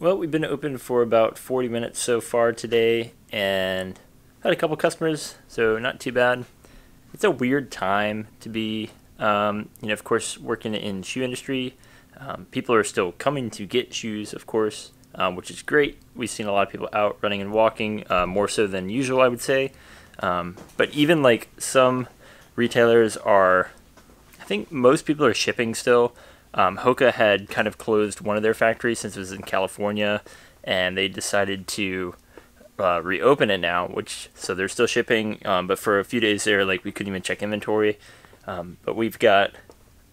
Well, we've been open for about 40 minutes so far today and had a couple customers, so not too bad. It's a weird time to be, um, you know, of course, working in shoe industry. Um, people are still coming to get shoes, of course, um, which is great. We've seen a lot of people out running and walking, uh, more so than usual, I would say. Um, but even like some retailers are, I think most people are shipping still. Um, Hoka had kind of closed one of their factories since it was in California, and they decided to uh, reopen it now. Which so they're still shipping, um, but for a few days there, like we couldn't even check inventory. Um, but we've got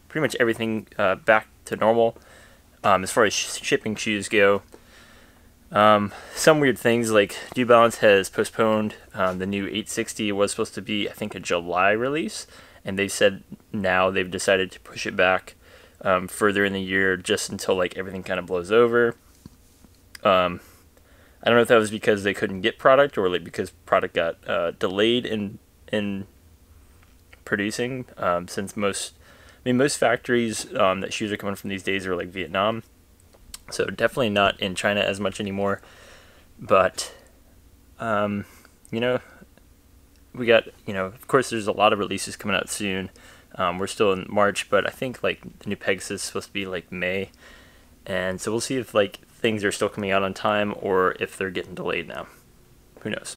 pretty much everything uh, back to normal um, as far as sh- shipping shoes go. Um, some weird things like New Balance has postponed um, the new 860. Was supposed to be, I think, a July release, and they said now they've decided to push it back um, further in the year just until like everything kind of blows over. Um, I don't know if that was because they couldn't get product or like because product got uh, delayed in in producing. Um, since most, I mean, most factories um, that shoes are coming from these days are like Vietnam, so definitely not in China as much anymore. But, um, you know, we got you know, of course, there's a lot of releases coming out soon. Um, we're still in March, but I think like the new Pegasus is supposed to be like May, and so we'll see if like things are still coming out on time or if they're getting delayed now. Who knows?